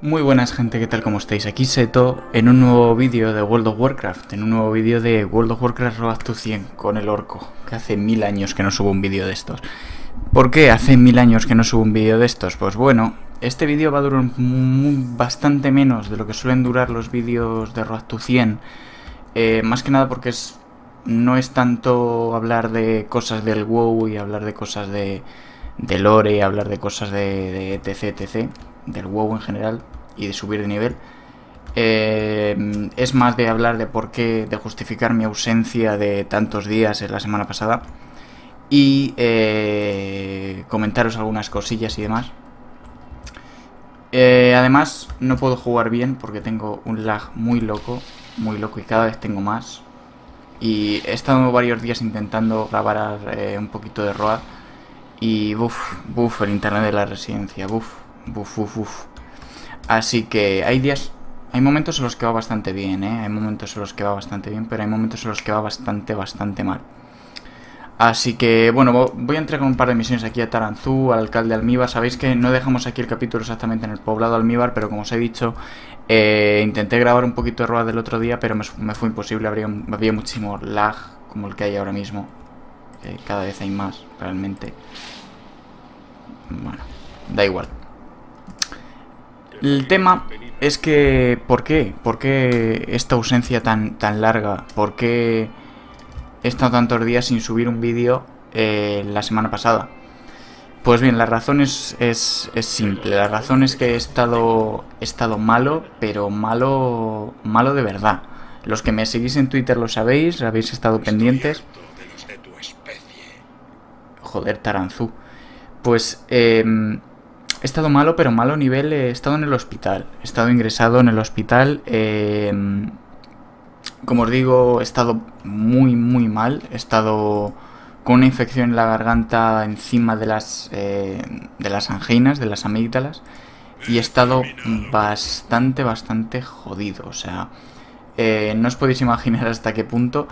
Muy buenas gente, ¿qué tal? ¿Cómo estáis? Aquí Seto en un nuevo vídeo de World of Warcraft, en un nuevo vídeo de World of Warcraft Road to 100 con el orco, que hace mil años que no subo un vídeo de estos. ¿Por qué hace mil años que no subo un vídeo de estos? Pues bueno, este vídeo va a durar bastante menos de lo que suelen durar los vídeos de Road to 100, eh, más que nada porque es, no es tanto hablar de cosas del WoW y hablar de cosas de, de lore y hablar de cosas de, de etc, etc del WoW en general y de subir de nivel. Eh, es más de hablar de por qué, de justificar mi ausencia de tantos días en la semana pasada y eh, comentaros algunas cosillas y demás. Eh, además, no puedo jugar bien porque tengo un lag muy loco, muy loco y cada vez tengo más. Y he estado varios días intentando grabar un poquito de ROA y buf, buf, el internet de la residencia, buf, Así que hay días, hay momentos en los que va bastante bien, ¿eh? Hay momentos en los que va bastante bien, pero hay momentos en los que va bastante, bastante mal. Así que, bueno, voy a entregar un par de misiones aquí a Taranzú, al alcalde Almíbar. Sabéis que no dejamos aquí el capítulo exactamente en el poblado Almíbar, pero como os he dicho, eh, intenté grabar un poquito de rueda del otro día, pero me, fue imposible. Había muchísimo lag, como el que hay ahora mismo. cada vez hay más, realmente. Bueno, da igual. El tema es que, ¿por qué? ¿Por qué esta ausencia tan, tan larga? ¿Por qué he estado tantos días sin subir un vídeo eh, la semana pasada? Pues bien, la razón es, es, simple. La razón es que he estado, he estado malo, pero malo, malo de verdad. Los que me seguís en Twitter lo sabéis, habéis estado pendientes. Joder, Taranzú. Pues eh, He estado malo, pero malo nivel, he estado en el hospital. He estado ingresado en el hospital. Eh, como os digo, he estado muy, muy mal. He estado con una infección en la garganta encima de las, eh, de las anginas, de las amígdalas. Y he estado bastante, bastante jodido. O sea, eh, no os podéis imaginar hasta qué punto.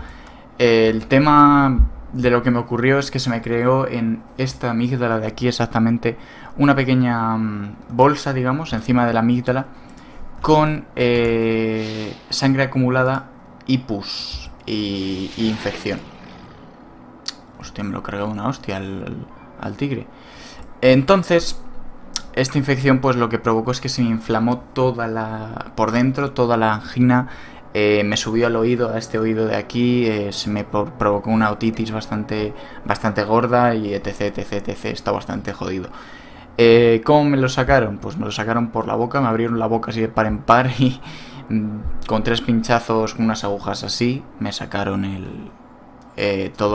el tema de lo que me ocurrió es que se me creó en esta amígdala de aquí exactamente una pequeña mm, bolsa, digamos, encima de la amígdala con eh, sangre acumulada y pus y, infección. Hostia, me lo cargado una hostia al, al tigre. Entonces, esta infección pues lo que provocó es que se me inflamó toda la... por dentro, toda la angina eh, me subió al oído, a este oído de aquí, eh, se me provocó una otitis bastante, bastante gorda y etc, etc, etc, está bastante jodido. Eh, ¿Cómo me lo sacaron? Pues me lo sacaron por la boca, me abrieron la boca así de par en par y mm, con tres pinchazos, con unas agujas así, me sacaron el,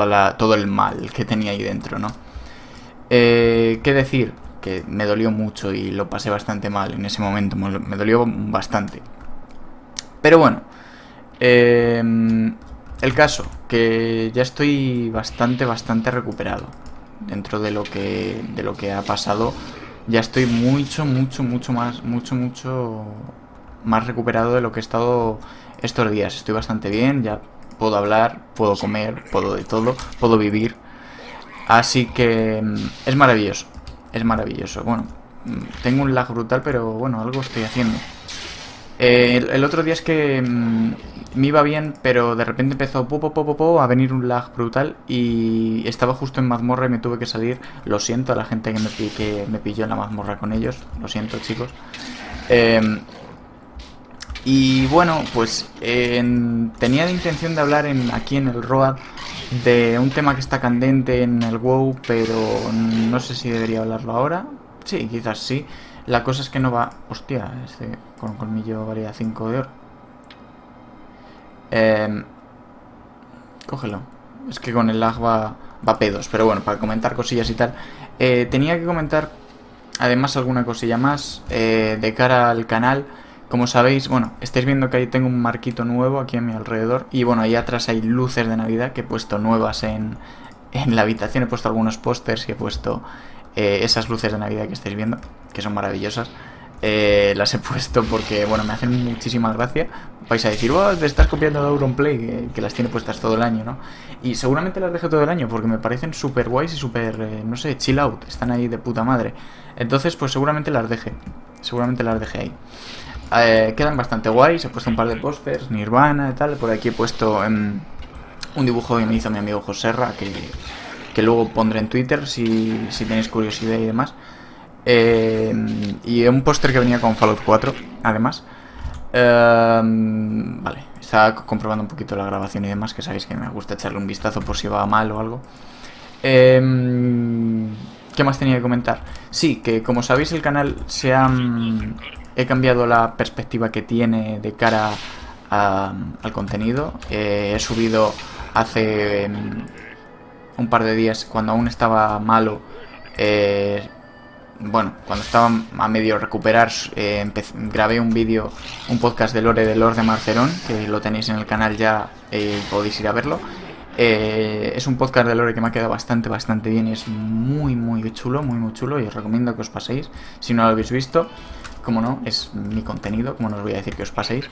la, todo el mal que tenía ahí dentro, ¿no? ¿Qué decir? Que me dolió mucho y lo pasé bastante mal en ese momento, me dolió bastante. Pero bueno, Em, el caso, que ya estoy bastante, bastante recuperado. Dentro de lo que, de lo que ha pasado, ya estoy mucho, mucho, mucho más, mucho, mucho más recuperado de lo que he estado estos días. Estoy bastante bien, ya puedo hablar, puedo comer, puedo de todo, puedo vivir. Así que em, es maravilloso, es maravilloso. Bueno, mm, tengo un lag brutal, pero bueno, algo estoy haciendo. Eh, el, otro día es que mm, me iba bien, pero de repente empezó po, a venir un lag brutal y estaba justo en mazmorra y me tuve que salir. Lo siento a la gente que me, que me pilló en la mazmorra con ellos. Lo siento, chicos. Em, y bueno, pues tenía la intención de hablar en, aquí en el ROAD de un tema que está candente en el WoW, pero no sé si debería hablarlo ahora. Sí, quizás sí. La cosa es que no va... Hostia, este con colmillo valía 5 de oro. Eh, cógelo. Es que con el lag va, va pedos. Pero bueno, para comentar cosillas y tal. Eh, tenía que comentar además alguna cosilla más eh, de cara al canal. Como sabéis, bueno, estáis viendo que ahí tengo un marquito nuevo aquí a mi alrededor. Y bueno, ahí atrás hay luces de Navidad que he puesto nuevas en, en la habitación. He puesto algunos pósters y he puesto eh, esas luces de Navidad que estáis viendo, que son maravillosas. Eh, las he puesto porque, bueno, me hacen muchísima gracia. Vais a decir, oh, te estás copiando de Auronplay, que, que las tiene puestas todo el año, ¿no? Y seguramente las deje todo el año porque me parecen súper guays y súper, eh, no sé, chill out. Están ahí de puta madre. Entonces, pues seguramente las deje. seguramente las dejé ahí. Eh, quedan bastante guays, he puesto un par de pósters, Nirvana y tal, por aquí he puesto em, un dibujo que me hizo mi amigo Joserra, que, que luego pondré en Twitter si, si tenéis curiosidad y demás. Em, y un póster que venía con Fallout 4, además. Em, vale, estaba comprobando un poquito la grabación y demás, que sabéis que me gusta echarle un vistazo por si va mal o algo. Em, ¿Qué más tenía que comentar? Sí, que como sabéis el canal se ha... He cambiado la perspectiva que tiene de cara al contenido. Eh, he subido hace un par de días, cuando aún estaba malo, eh, bueno, cuando estaba a medio recuperar, eh, grabé un vídeo, un podcast de Lore de Lord de Marcelón, que lo tenéis en el canal ya, eh, podéis ir a verlo. Eh, es un podcast de Lore que me ha quedado bastante, bastante bien y es muy, muy chulo, muy, muy chulo y os recomiendo que os paséis. Si no lo habéis visto, como no, es mi contenido, como no os voy a decir que os paséis.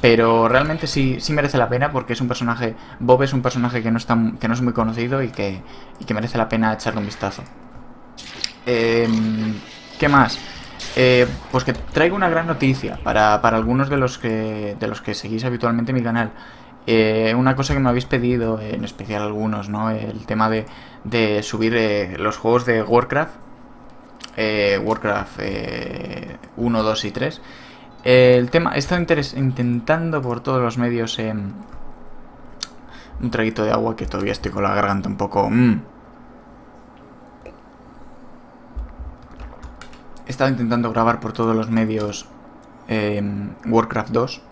Pero realmente sí, sí merece la pena porque es un personaje, Bob es un personaje que no, está, que no es muy conocido y que, y que merece la pena echarle un vistazo. Eh, ¿Qué más? Eh, pues que traigo una gran noticia para, algunos de los que de los que seguís habitualmente mi canal. Eh, una cosa que me habéis pedido, en especial algunos, ¿no? El tema de, de subir eh, los juegos de Warcraft. Warcraft 1, 2 y 3. el tema, he estado intentando por todos los medios un traguito de agua que todavía estoy con la garganta un poco... Mm, estado intentando grabar por todos los medios em, Warcraft 2.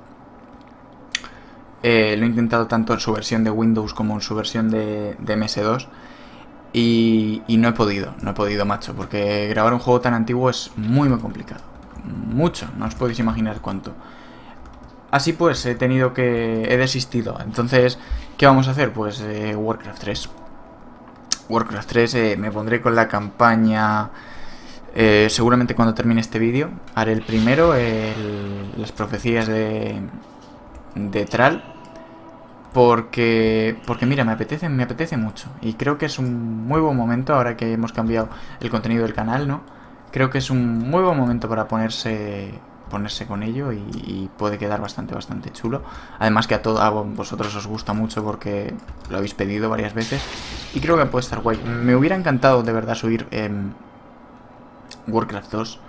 Eh, lo he intentado tanto en su versión de Windows como en su versión de, MS2. Y, no he podido, no he podido, macho, porque grabar un juego tan antiguo es muy, muy complicado. Mucho, no os podéis imaginar cuánto. Así pues, he tenido que... he desistido. Entonces, ¿qué vamos a hacer? Pues eh, Warcraft 3. Warcraft 3 eh, me pondré con la campaña eh, seguramente cuando termine este vídeo haré el primero, las profecías de, de Tral. Porque, porque mira, me apetece, me apetece mucho. Y creo que es un muy buen momento, ahora que hemos cambiado el contenido del canal, ¿no? Creo que es un muy buen momento para ponerse ponerse con ello y, puede quedar bastante, bastante chulo. Además que a, todos a vosotros os gusta mucho porque lo habéis pedido varias veces. Y creo que puede estar guay. Me hubiera encantado de verdad subir... Warcraft 2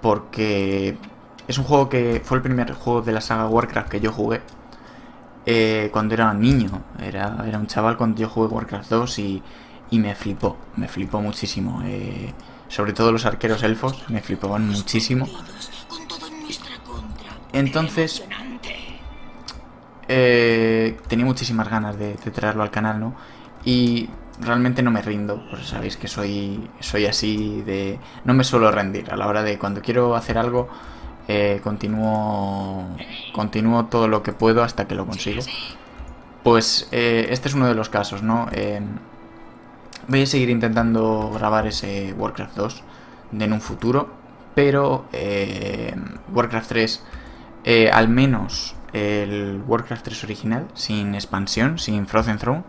porque es un juego que fue el primer juego de la saga Warcraft que yo jugué eh, cuando era niño. Era, era un chaval cuando yo jugué Warcraft 2 y, y me flipó, me flipó muchísimo. Eh, sobre todo los arqueros elfos, me flipaban muchísimo. Entonces, eh, tenía muchísimas ganas de, de traerlo al canal, ¿no? Y realmente no me rindo, pues sabéis que soy, soy así de... No me suelo rendir a la hora de cuando quiero hacer algo, eh, continúo, continúo todo lo que puedo hasta que lo consigo. Pues eh, este es uno de los casos, ¿no? Eh, voy a seguir intentando grabar ese Warcraft 2 en un futuro, pero Warcraft 3, al menos el Warcraft 3 original, sin expansión, sin Frozen Throne,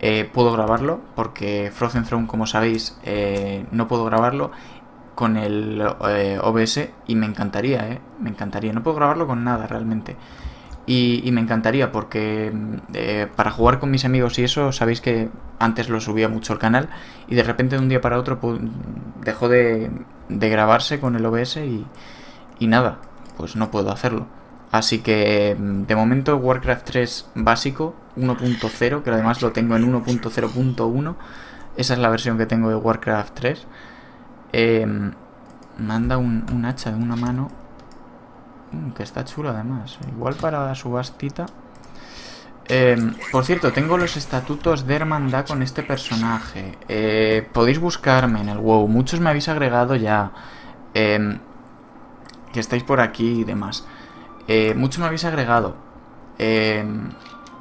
eh, puedo grabarlo porque Frozen Throne, como sabéis, eh, no puedo grabarlo con el eh, OBS y me encantaría, me encantaría. No puedo grabarlo con nada realmente. Y, me encantaría porque para jugar con mis amigos y eso, sabéis que antes lo subía mucho al canal y de repente de un día para otro pues, dejó de, grabarse con el OBS y, y nada, pues no puedo hacerlo. Así que mm, de momento Warcraft 3 básico 1.0, que además lo tengo en 1.0.1. Esa es la versión que tengo de Warcraft 3. Eh, manda un, hacha de una mano. Mm, que está chulo además. Igual para la subastita. Em, por cierto, tengo los estatutos de hermandad con este personaje. Eh, podéis buscarme en el WoW. Muchos me habéis agregado ya. Em, que estáis por aquí y demás. Eh, mucho me habéis agregado.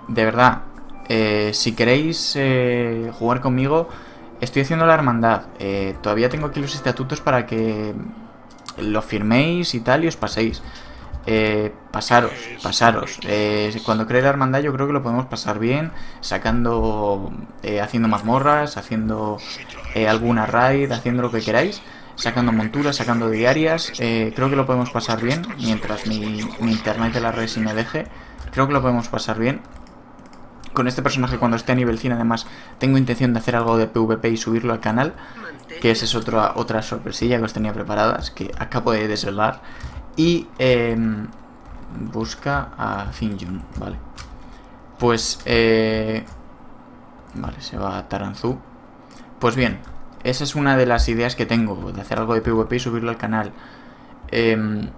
Eh, de verdad, eh, si queréis jugar conmigo, estoy haciendo la hermandad. todavía tengo aquí los estatutos para que lo firméis y tal y os paséis. pasaros, pasaros. cuando cree la hermandad yo creo que lo podemos pasar bien, sacando, haciendo mazmorras, haciendo alguna raid, haciendo lo que queráis. sacando monturas, sacando diarias. Eh, creo que lo podemos pasar bien, mientras mi, internet de la red si me deje. Creo que lo podemos pasar bien. Con este personaje cuando esté a nivel 100 además tengo intención de hacer algo de PvP y subirlo al canal. Que esa es otra, otra sorpresilla que os tenía preparadas, que acabo de desvelar. Y em, busca a Finjun, vale. Pues, eh, vale, se va a Taranzú. Pues bien, esa es una de las ideas que tengo, de hacer algo de PvP y subirlo al canal. Em,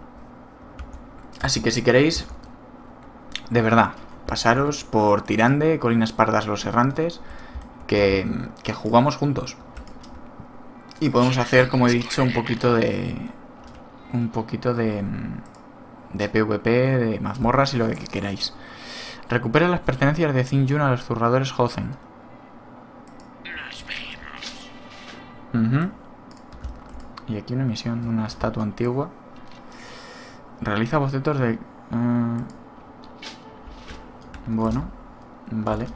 así que si queréis, de verdad, pasaros por Tirande, Colinas Pardas Los Errantes, que, que jugamos juntos. Y podemos hacer, como he dicho, un poquito de... Un poquito de... De PvP, de mazmorras y lo que queráis. Recupera las pertenencias de Jun a los zurradores Hozen. Y aquí una misión una estatua antigua. Realiza bocetos de... Uh, bueno, vale.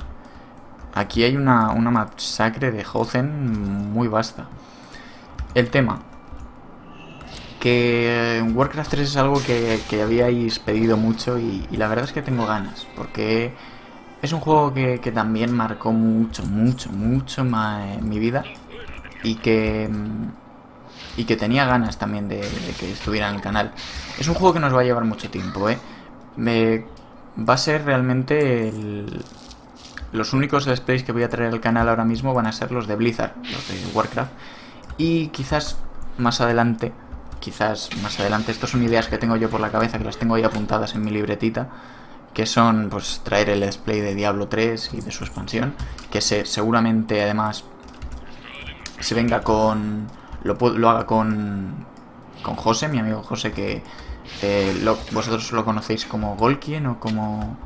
Aquí hay una, una masacre de Hozen muy vasta. El tema. Que Warcraft 3 es algo que, que habíais pedido mucho y, la verdad es que tengo ganas. Porque es un juego que, que también marcó mucho, mucho, mucho más mi vida y que y que tenía ganas también de, que estuviera en el canal. Es un juego que nos va a llevar mucho tiempo, ¿eh? Me, va a ser realmente el, los únicos displays que voy a traer al canal ahora mismo van a ser los de Blizzard, los de Warcraft. Y quizás más adelante, quizás más adelante, estas son ideas que tengo yo por la cabeza, que las tengo ahí apuntadas en mi libretita, que son pues traer el display de Diablo 3 y de su expansión, que se, seguramente además se venga con... Lo, lo haga con... Con José, mi amigo José, que eh, vosotros lo conocéis como Golkien o como...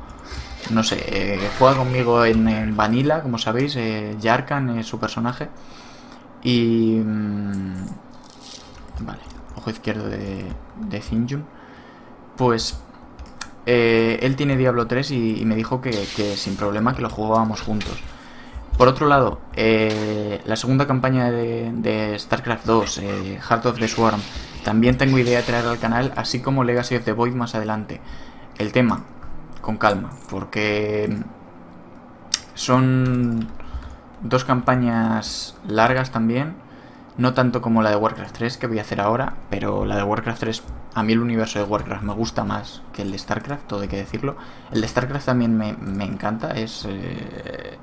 No sé, eh, juega conmigo en, Vanilla, como sabéis, eh, Yarkan es su personaje. Y... Mm, vale, ojo izquierdo de, de Finjun. Pues eh, él tiene Diablo 3 y, me dijo que, que, sin problema que lo jugábamos juntos. Por otro lado, la segunda campaña de, StarCraft 2, eh, Heart of the Swarm, también tengo idea de traer al canal, así como Legacy of the Void más adelante. El tema, con calma, porque son dos campañas largas también, no tanto como la de Warcraft 3 que voy a hacer ahora, pero la de Warcraft 3 a mí el universo de Warcraft me gusta más que el de StarCraft, todo hay que decirlo. El de StarCraft también me, encanta, es, eh,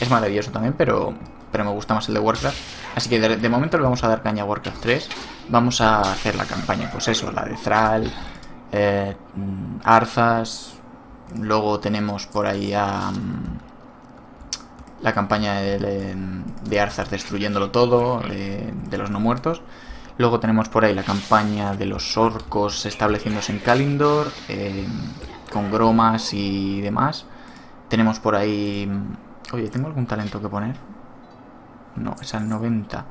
es maravilloso también, pero, pero me gusta más el de Warcraft. Así que de, momento le vamos a dar caña a Warcraft 3. Vamos a hacer la campaña, pues eso, la de Thrall, eh, Arzas. Luego tenemos por ahí a... Mm, la campaña de, de, Arzas destruyéndolo todo, de los no muertos. Luego tenemos por ahí la campaña de los orcos estableciéndose en Kalindor, eh, con gromas y demás. Tenemos por ahí... Oye, ¿tengo algún talento que poner? No, es al 90.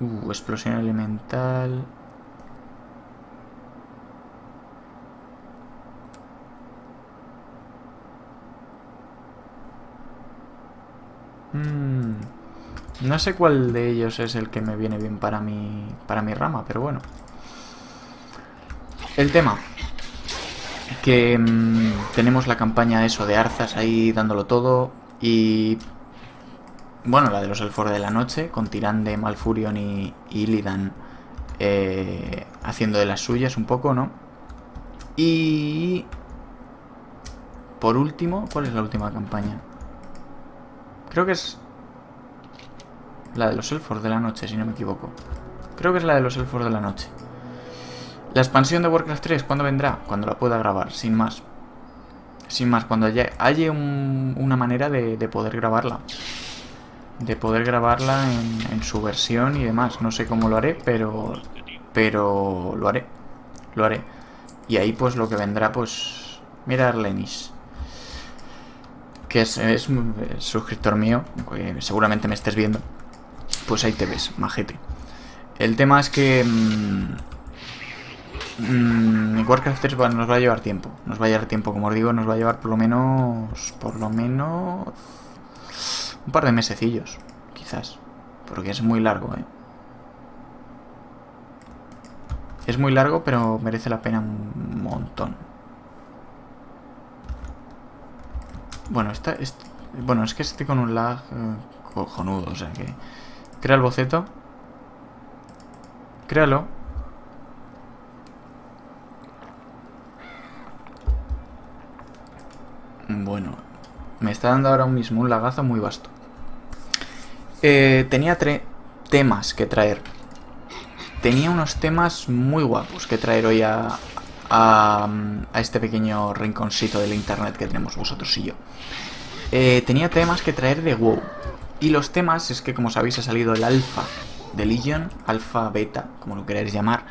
Uh, explosión elemental... Mmm... No sé cuál de ellos es el que me viene bien para mi, para mi rama, pero bueno. El tema. Que mm, tenemos la campaña eso de Arzas ahí dándolo todo. Y... Bueno, la de los Elfor de la Noche, con Tirande, Malfurion y, y Illidan eh, haciendo de las suyas un poco, ¿no? Y... Por último, ¿cuál es la última campaña? Creo que es la de los elfos de la noche, si no me equivoco. Creo que es la de los elfos de la noche. La expansión de Warcraft 3, ¿cuándo vendrá? Cuando la pueda grabar, sin más. Sin más, cuando haya, haya una manera de, poder grabarla. De poder grabarla en, su versión y demás. No sé cómo lo haré, pero... Pero lo haré. Lo haré. Y ahí pues lo que vendrá, pues... Mira Arlenis. Que es, es suscriptor mío. seguramente me estés viendo pues ahí te ves, majete. El tema es que... Mmm, Warcraft 3 nos va a llevar tiempo. Nos va a llevar tiempo, como os digo, nos va a llevar por lo menos... Por lo menos... Un par de mesecillos, quizás. Porque es muy largo, ¿eh? Es muy largo, pero merece la pena un montón. Bueno, está, bueno, es que estoy con un lag eh, cojonudo, o sea que... Crea el boceto. Créalo. Bueno, me está dando ahora mismo un lagazo muy vasto. Eh, tenía tres temas que traer. Tenía unos temas muy guapos que traer hoy a, a, este pequeño rinconcito del internet que tenemos vosotros y yo. Eh, tenía temas que traer de WoW. Y los temas es que, como sabéis, ha salido el alfa de Legion, alfa, beta, como lo queráis llamar.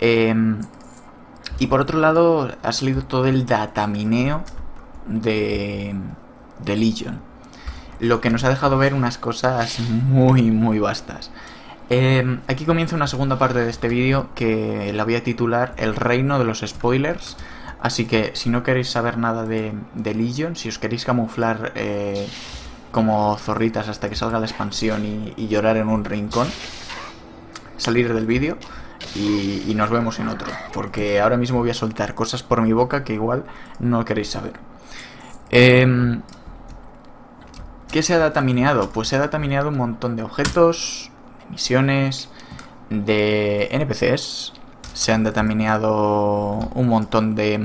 Em, y por otro lado, ha salido todo el datamineo de, de Legion. Lo que nos ha dejado ver unas cosas muy, muy vastas. Em, aquí comienza una segunda parte de este vídeo que la voy a titular El reino de los spoilers. Así que si no queréis saber nada de, de Legion, si os queréis camuflar eh, como zorritas hasta que salga la expansión y, llorar en un rincón, salir del vídeo y, nos vemos en otro. Porque ahora mismo voy a soltar cosas por mi boca que igual no queréis saber. Em, ¿Qué se ha datamineado? Pues se ha datamineado un montón de objetos, de misiones, de NPCs. Se han datamineado un montón de...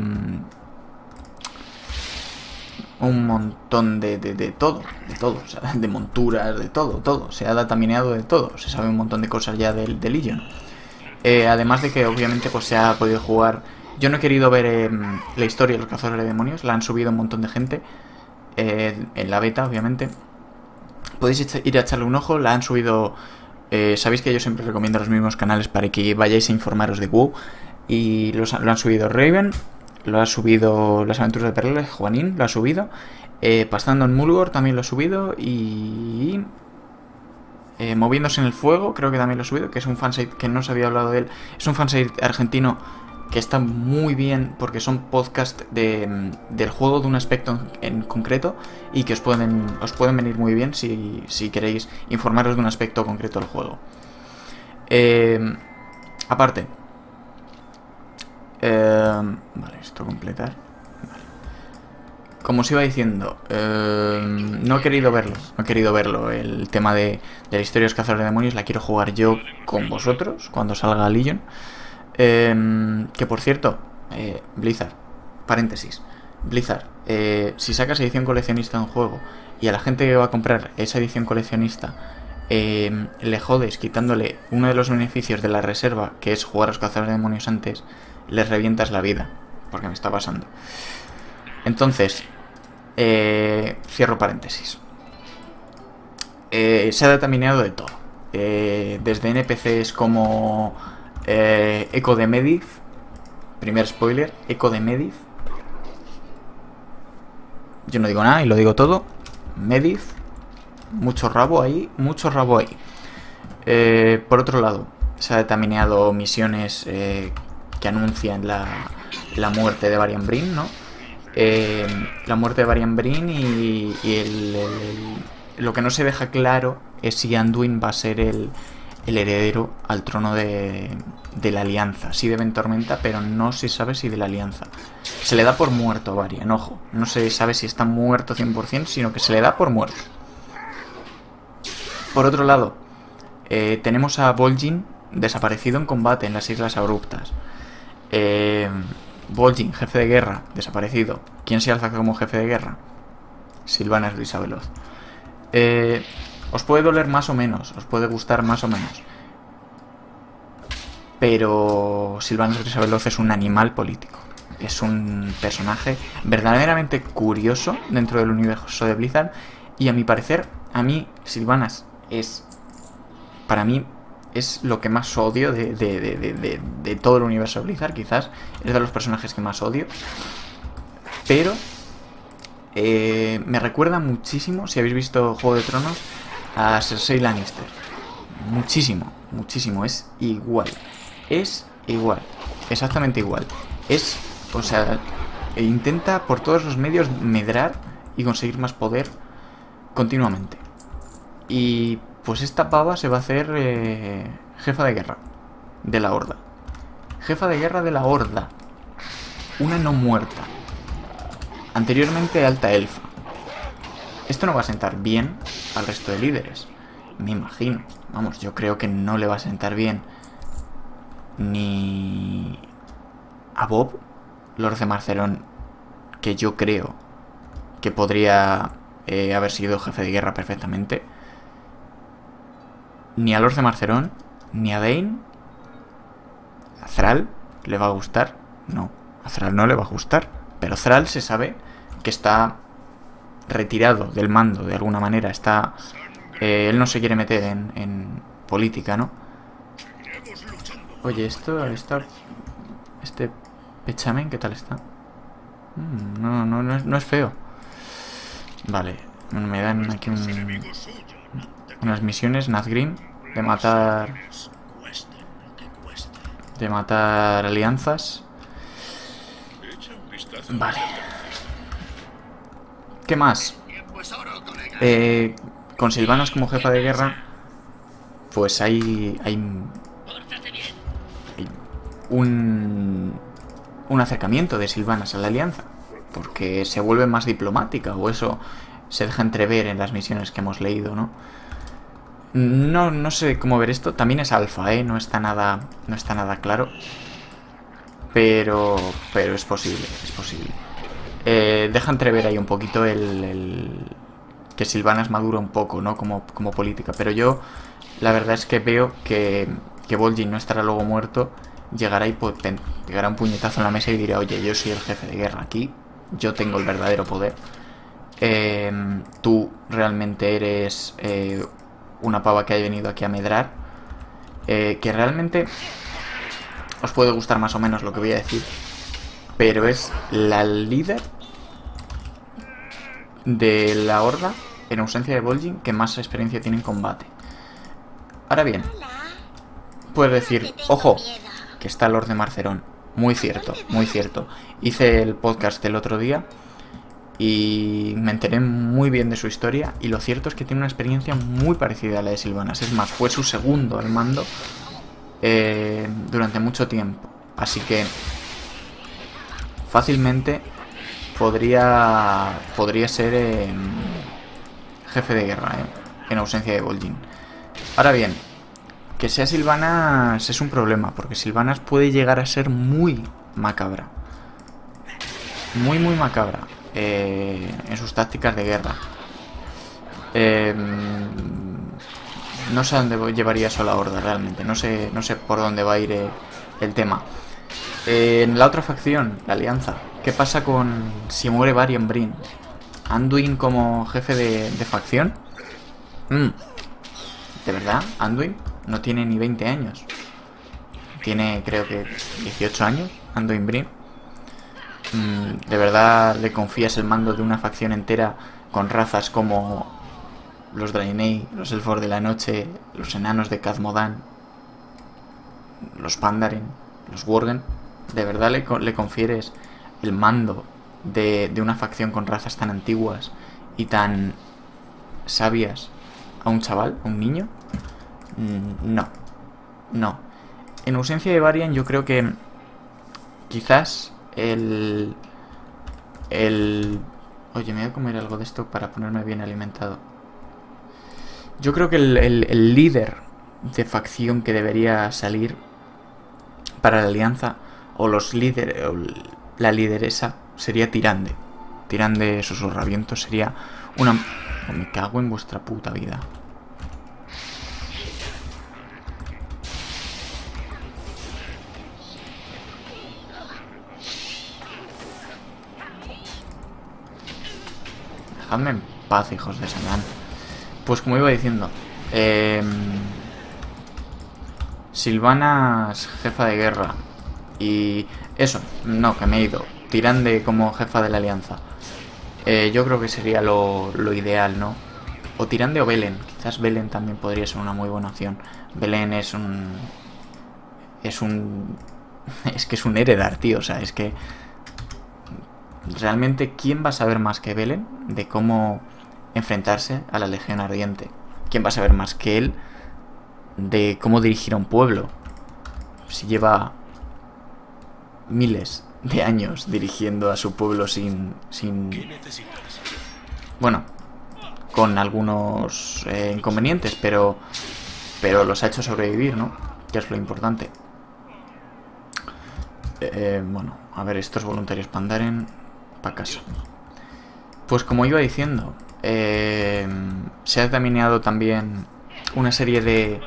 Un montón de, de, todo, de todo, o sea, de monturas, de todo, todo. Se ha datamineado de todo, se sabe un montón de cosas ya del, de Legion. Eh, además de que obviamente pues se ha podido jugar... Yo no he querido ver em, la historia de los cazadores de demonios, la han subido un montón de gente. Eh, en la beta, obviamente. Podéis ir a echarle un ojo, la han subido... Eh, sabéis que yo siempre recomiendo los mismos canales para que vayáis a informaros de WoW. Y lo han subido Raven, lo ha subido Las Aventuras de Perles, Juanín lo ha subido. Eh, pasando en Mulgore también lo ha subido. Y... Moviéndose en el Fuego, creo que también lo ha subido, que es un fansite que no se había hablado de él. Es un fansite argentino que está muy bien porque son podcast de, del juego de un aspecto en, concreto y que os pueden, os pueden venir muy bien si, si queréis informaros de un aspecto concreto del juego. Eh, aparte, eh, vale, esto completar. Como os iba diciendo, eh, no he querido verlo, no he querido verlo. El tema de, de la historia de los cazadores de demonios la quiero jugar yo con vosotros cuando salga Legion. Em, que por cierto, eh, Blizzard, paréntesis, Blizzard, eh, si sacas edición coleccionista de un juego y a la gente que va a comprar esa edición coleccionista em, le jodes quitándole uno de los beneficios de la reserva, que es jugar a los cazadores de demonios antes, les revientas la vida, porque me está pasando. Entonces, eh, cierro paréntesis. se ha determinado de todo. desde NPCs como eh, Eco de Medivh. Primer spoiler. Eco de Medivh. Yo no digo nada y lo digo todo. Medivh. Mucho rabo ahí. Mucho rabo ahí. Eh, por otro lado, se ha determinado misiones eh, que anuncian la, la, muerte de Varian Brin, ¿no? Eh, la muerte de Varian Brin y, lo que no se deja claro es si Anduin va a ser el, heredero al trono de, de la alianza. Sí de Ventormenta, pero no se sabe si de la alianza. Se le da por muerto a Varian, ojo. No se sabe si está muerto 100%, sino que se le da por muerto. Por otro lado, eh, tenemos a Vol'jin desaparecido en combate en las Islas Abruptas. Eh, jefe de guerra, desaparecido. ¿Quién se alza como jefe de guerra? Silvana Grisaveloz. Eh, os puede doler más o menos, os puede gustar más o menos. Pero Silvano Grisaveloz es un animal político. Es un personaje verdaderamente curioso dentro del universo de Blizzard. Y a mi parecer, a mí Silvanas es... Para mí es lo que más odio de, de, todo el universo de Blizzard. Quizás es de los personajes que más odio. Pero eh, me recuerda muchísimo, si habéis visto Juego de Tronos, a Cersei Lannister. Muchísimo, muchísimo. Es igual. Es igual. Exactamente igual. Es, o sea, intenta por todos los medios medrar y conseguir más poder continuamente. Y pues esta pava se va a hacer eh, jefa de guerra de la horda. Jefa de guerra de la Horda. Una no muerta. Anteriormente alta elfa. Esto no va a sentar bien al resto de líderes. Me imagino. Vamos, yo creo que no le va a sentar bien ni a Bob, Lord de Marcelón, que yo creo que podría eh, haber sido jefe de guerra perfectamente. Ni a Lord de Marcelón, ni a Dane. ¿A Thrall le va a gustar? No, a Thrall no le va a gustar. Pero Thrall se sabe que está retirado del mando de alguna manera. Está. Eh, él no se quiere meter en, en política, ¿no? Oye, esto, está este pechamen, ¿qué tal está? Mm, no, no, no es, no es feo. Vale, me dan aquí un, unas misiones, Nazgreen, de matar... De matar alianzas. Vale. ¿Qué más? Eh, con Silvanas como jefa de guerra, pues hay, hay un, un acercamiento de Silvanas a la alianza, porque se vuelve más diplomática, o eso se deja entrever en las misiones que hemos leído, ¿no? No, no sé cómo ver esto. También es alfa, ¿eh? No está nada, no está nada claro. Pero, pero es posible, es posible. Eh, deja entrever ahí un poquito el, el, que Silvanas madura un poco, ¿no? Como, como política. Pero yo, la verdad es que veo que, que Vol'jin no estará luego muerto llegará y pegará un puñetazo en la mesa y dirá, oye, yo soy el jefe de guerra aquí, yo tengo el verdadero poder. Em, tú realmente eres eh, una pava que ha venido aquí a medrar. Eh, que realmente os puede gustar más o menos lo que voy a decir. Pero es la líder de la horda, en ausencia de Vol'jin, que más experiencia tiene en combate. Ahora bien, puedes decir, ojo, que está Lord de Marcerón. Muy cierto, muy cierto. Hice el podcast el otro día y me enteré muy bien de su historia y lo cierto es que tiene una experiencia muy parecida a la de Silvanas. Es más, fue su segundo al mando eh, durante mucho tiempo. Así que fácilmente podría podría ser jefe de guerra eh, en ausencia de Vol'jin. Ahora bien, que sea Silvanas es un problema, porque Silvanas puede llegar a ser muy macabra. Muy, muy macabra eh, en sus tácticas de guerra. Em, no sé a dónde llevaría eso la horda realmente. No sé, no sé por dónde va a ir eh, el tema. en la otra facción, la alianza. ¿Qué pasa con si muere Varian Brin? ¿Anduin como jefe de, facción? Mm. ¿De verdad? ¿Anduin? no tiene ni 20 años. Tiene creo que 18 años, Anduin Brin. Mm, ¿De verdad le confías el mando de una facción entera con razas como los Draenei, los Elfos de la Noche, los Enanos de Kazmodan, los Pandaren, los Worgen? ¿De verdad le, le confieres el mando de, de una facción con razas tan antiguas y tan sabias a un chaval, a un niño? Mm, no. No. En ausencia de Varian yo creo que quizás el... El... Oye, me voy a comer algo de esto para ponerme bien alimentado. Yo creo que el, líder de facción que debería salir para la alianza, o los líderes, la lideresa, sería Tirande. Tirande susurraviento sería una... me cago en vuestra puta vida. Dejadme en paz, hijos de Satán. Pues como iba diciendo, eh, Silvanas jefa de guerra. Y eso, no, que me he ido. Tirande como jefa de la alianza. Eh, yo creo que sería lo, lo, ideal, ¿no? O Tirande o Belen. Quizás Belen también podría ser una muy buena opción. Belen es un... Es un... Es que es un heredar, tío. O sea, es que realmente, ¿quién va a saber más que Belen de cómo enfrentarse a la Legión Ardiente? ¿Quién va a saber más que él de cómo dirigir a un pueblo? Si lleva miles de años dirigiendo a su pueblo sin... sin... Bueno, con algunos eh, inconvenientes, pero, pero los ha hecho sobrevivir, ¿no? Que es lo importante. Eh, bueno, a ver, estos voluntarios Pandaren para. Pues como iba diciendo, eh, se ha examinado también una serie de,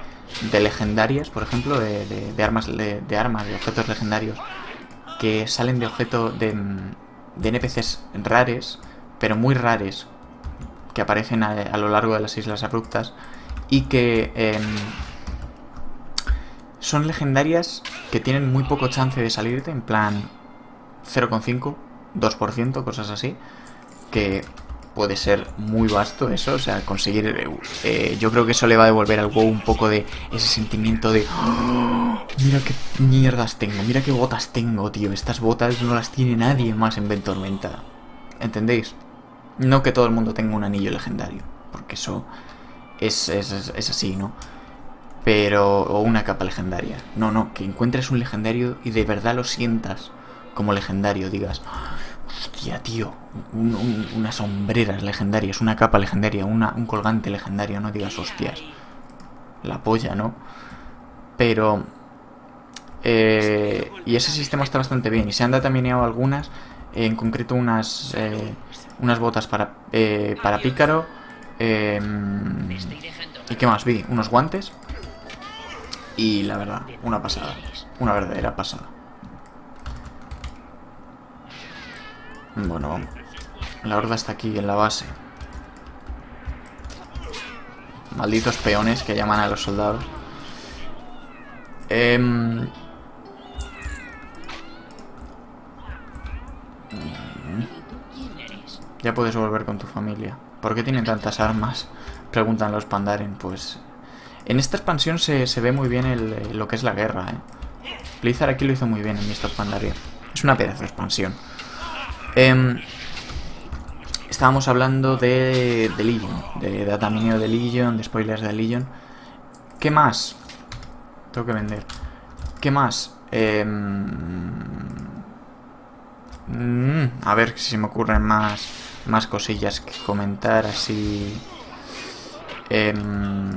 de legendarias, por ejemplo, de, de, armas, de, armas, de objetos legendarios, que salen de objetos de, de NPCs rares, pero muy rares, que aparecen a, lo largo de las Islas Abruptas y que em, son legendarias que tienen muy poco chance de salirte, en plan 0,5, 2%, cosas así, que puede ser muy vasto eso, o sea, conseguir... Eh, yo creo que eso le va a devolver al WoW un poco de ese sentimiento de... ¡Oh! mira qué mierdas tengo, mira qué botas tengo, tío. Estas botas no las tiene nadie más en Ventormenta. ¿Entendéis? No que todo el mundo tenga un anillo legendario, porque eso es, es, es así, ¿no? Pero... o una capa legendaria. No, no, que encuentres un legendario y de verdad lo sientas como legendario, digas... Hostia, tío, unas sombreras legendarias, una capa legendaria, una, un colgante legendario, no digas hostias. La polla, ¿no? Pero... Eh, y ese sistema está bastante bien. Y se han dataminado algunas, en concreto unas... Eh, unas botas para, eh, para pícaro. Eh, ¿Y qué más? Vi unos guantes. Y la verdad, una pasada. Una verdadera pasada. Bueno, la horda está aquí en la base. Malditos peones que llaman a los soldados. Eh, Ya puedes volver con tu familia. ¿Por qué tienen tantas armas? Preguntan los Pandaren. Pues en esta expansión se, ve muy bien lo que es la guerra, ¿eh? Blizzard aquí lo hizo muy bien en Mr. Pandaria. Es una pedazo de expansión. Em, estábamos hablando de, de Legion, de dataminio de Legion, de spoilers de Legion. ¿Qué más? Tengo que vender. ¿Qué más? Eh, a ver si se me ocurren más más cosillas que comentar así. Em,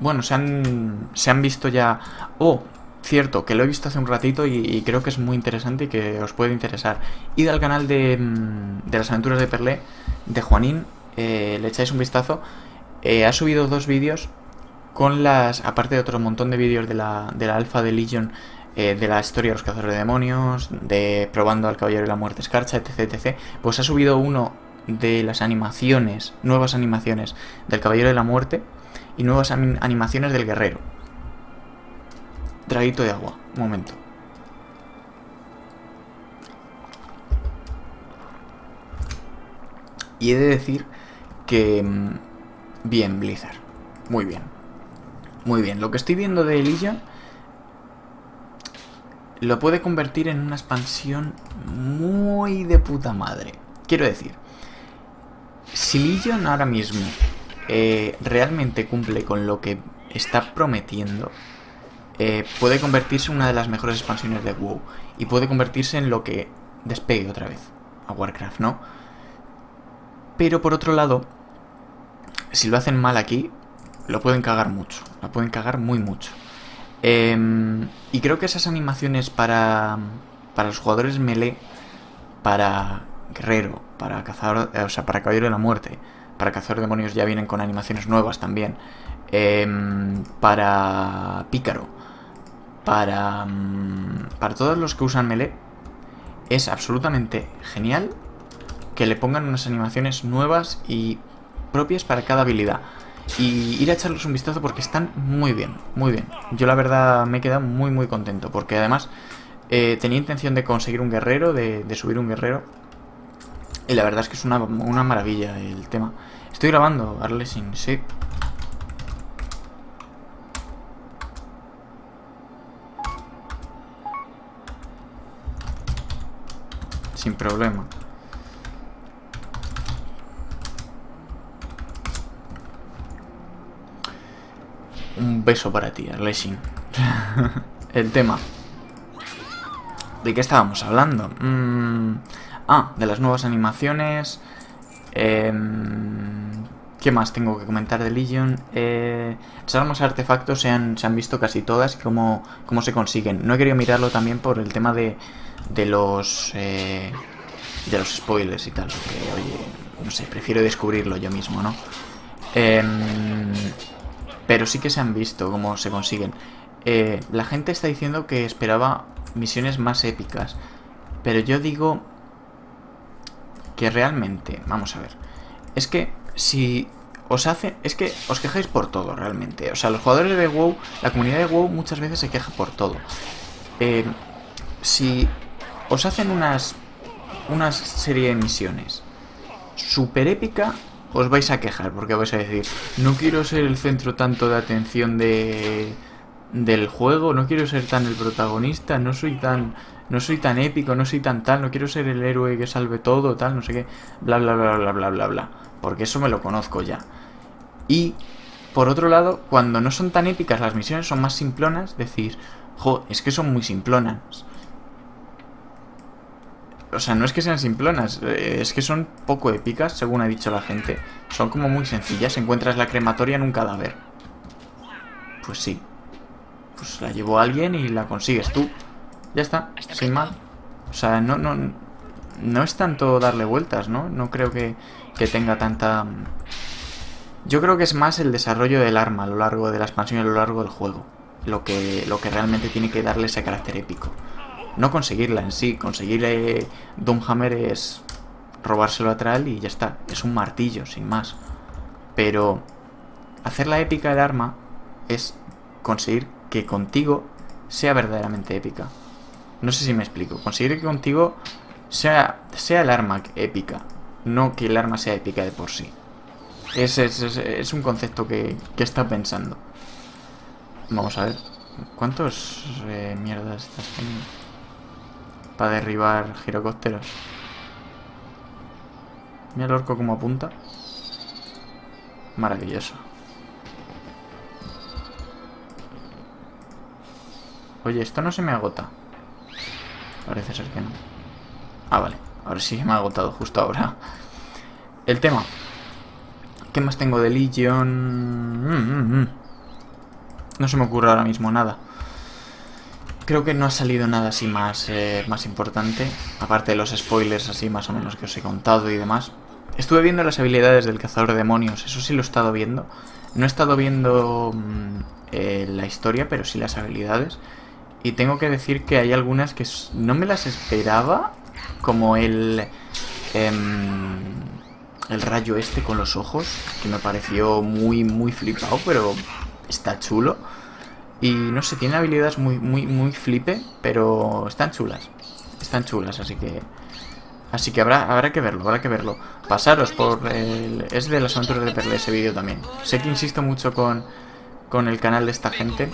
bueno, se han, se han visto ya... Oh, cierto, que lo he visto hace un ratito y, creo que es muy interesante y que os puede interesar. Id al canal de, mm, de las aventuras de Perlé, de Juanín, eh, le echáis un vistazo. Eh, ha subido dos vídeos con las, aparte de otro montón de vídeos de la, de la alfa de Legion eh, de la historia de los cazadores de demonios, de probando al caballero de la muerte escarcha, etc, etc. Pues ha subido uno de las animaciones, nuevas animaciones del caballero de la muerte y nuevas animaciones del guerrero. Traguito de agua, un momento. Y he de decir que... Mm, bien, Blizzard. Muy bien. Muy bien. Lo que estoy viendo de Elijah lo puede convertir en una expansión muy de puta madre. Quiero decir, si Legion ahora mismo eh, realmente cumple con lo que está prometiendo, eh, puede convertirse en una de las mejores expansiones de WoW. Y puede convertirse en lo que despegue otra vez a Warcraft, ¿no? Pero por otro lado, si lo hacen mal aquí, lo pueden cagar mucho. Lo pueden cagar muy mucho. Em, y creo que esas animaciones para, para los jugadores melee, para guerrero, para cazador, o sea, para caballero de la muerte, para cazador de demonios ya vienen con animaciones nuevas también. Em, para pícaro, para, mm, para todos los que usan melee, es absolutamente genial que le pongan unas animaciones nuevas y propias para cada habilidad y ir a echarles un vistazo porque están muy bien, muy bien. Yo la verdad me he quedado muy muy contento porque además eh, tenía intención de conseguir un guerrero, de, subir un guerrero. Y la verdad es que es una, maravilla el tema. Estoy grabando Arlesing, sí. Sin problema. Un beso para ti, Arleshin. el tema. ¿De qué estábamos hablando? Mm, ah, de las nuevas animaciones. Em, ¿Qué más tengo que comentar de Legion? Eh, las armas artefactos se han, se han visto casi todas y cómo, cómo, se consiguen. No he querido mirarlo también por el tema de, de los... Eh, de los spoilers y tal. Porque, oye, no sé, prefiero descubrirlo yo mismo, ¿no? Em, pero sí que se han visto cómo se consiguen. Eh, la gente está diciendo que esperaba misiones más épicas. Pero yo digo que realmente, vamos a ver, es que si os hacen, es que os quejáis por todo realmente. O sea, los jugadores de WoW, la comunidad de WoW muchas veces se queja por todo. Eh, si os hacen unas, una serie de misiones super épica, os vais a quejar porque vais a decir, no quiero ser el centro tanto de atención de del juego, no quiero ser tan el protagonista, no soy tan no soy tan épico, no soy tan tal, no quiero ser el héroe que salve todo, tal, no sé qué, bla bla bla bla bla bla bla, porque eso me lo conozco ya. Y por otro lado, cuando no son tan épicas las misiones son más simplonas, decir, jo, es que son muy simplonas. O sea, no es que sean simplonas, eh, es que son poco épicas, según ha dicho la gente. Son como muy sencillas, encuentras la crematoria en un cadáver. Pues sí, pues la llevó alguien y la consigues tú. Ya está, sin más. O sea, no, no, no es tanto darle vueltas, ¿no? No creo que, que tenga tanta... Yo creo que es más el desarrollo del arma a lo largo de la expansión y a lo largo del juego. Lo que, lo que realmente tiene que darle ese carácter épico. No conseguirla en sí. Conseguirle Doomhammer es robárselo a Tral y ya está. Es un martillo, sin más. Pero hacer la épica del arma es conseguir que contigo sea verdaderamente épica. No sé si me explico. Conseguir que contigo sea, sea el arma épica, no que el arma sea épica de por sí. Es, es, un concepto que, que está pensando. Vamos a ver. ¿Cuántos eh, mierdas estás teniendo? Para derribar girocópteros. Mira el orco como apunta. Maravilloso. Oye, esto no se me agota. Parece ser que no. Ah, vale. Ahora sí me ha agotado justo ahora. El tema. ¿Qué más tengo de Legion? Mm, mm, mm. No se me ocurre ahora mismo nada. Creo que no ha salido nada así más, eh, más importante. Aparte de los spoilers así más o menos que os he contado y demás. Estuve viendo las habilidades del cazador de demonios. Eso sí lo he estado viendo. No he estado viendo eh, la historia, pero sí las habilidades. Y tengo que decir que hay algunas que no me las esperaba, como el... Em, el rayo este con los ojos, que me pareció muy, muy flipado, pero está chulo. Y no sé, tiene habilidades muy, muy, muy flipe, pero están chulas. Están chulas, así que... Así que habrá, habrá que verlo, habrá que verlo. Pasaros por el... Es de las aventuras de Perle ese vídeo también. Sé que insisto mucho con, con el canal de esta gente,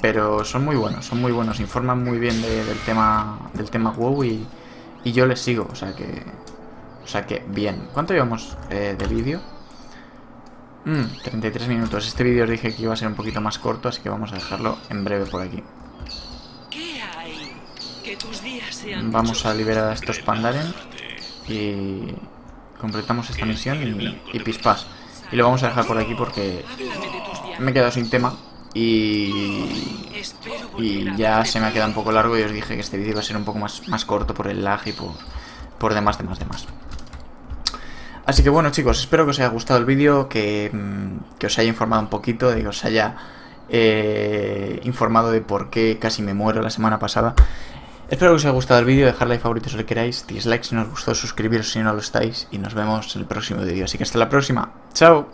pero son muy buenos, son muy buenos, informan muy bien del tema del tema WoW y, y, yo les sigo, o sea que o sea que bien. ¿Cuánto llevamos eh, de vídeo? 33 mm, minutos. Este vídeo os dije que iba a ser un poquito más corto, así que vamos a dejarlo en breve por aquí. Vamos a liberar a estos Pandaren y completamos esta misión y, y pispas. Y lo vamos a dejar por aquí porque me he quedado sin tema y, y ya se me ha quedado un poco largo y os dije que este vídeo iba a ser un poco más, más corto por el lag y por, por demás, demás, demás. Así que bueno chicos, espero que os haya gustado el vídeo, que, mm, que, os haya informado un poquito, que os haya eh, informado de por qué casi me muero la semana pasada. Espero que os haya gustado el vídeo, dejar like favorito si lo queráis, dislikes si no os gustó, suscribiros si no lo estáis y nos vemos en el próximo vídeo. Así que hasta la próxima, chao.